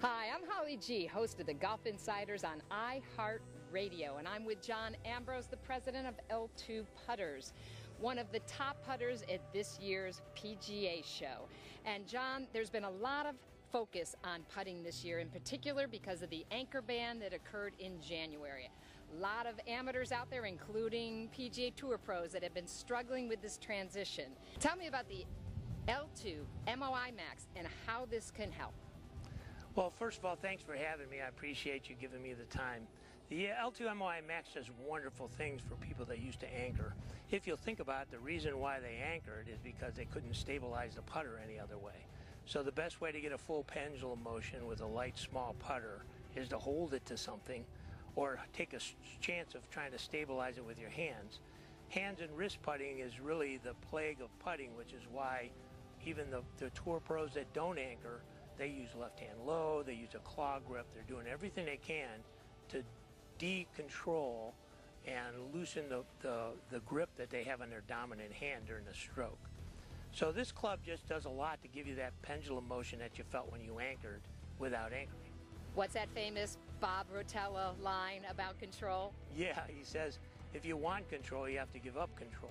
Hi, I'm Holly G, host of the Golf Insiders on iHeart Radio, and I'm with John Ambrose, the president of L2 Putters, one of the top putters at this year's PGA show. And John, there's been a lot of focus on putting this year, in particular because of the anchor ban that occurred in January. A lot of amateurs out there, including PGA Tour pros, that have been struggling with this transition. Tell me about the L2 MOI Max and how this can help. Well, first of all, thanks for having me. I appreciate you giving me the time. The uh, L2 MOI Max does wonderful things for people that used to anchor. If you'll think about it, the reason why they anchored is because they couldn't stabilize the putter any other way. So the best way to get a full pendulum motion with a light, small putter is to hold it to something or take a chance of trying to stabilize it with your hands. Hands and wrist putting is really the plague of putting, which is why even the, the tour pros that don't anchor they use left hand low, they use a claw grip, they're doing everything they can to decontrol and loosen the, the, the grip that they have on their dominant hand during the stroke. So this club just does a lot to give you that pendulum motion that you felt when you anchored without anchoring. What's that famous Bob Rotella line about control? Yeah, he says, if you want control, you have to give up control.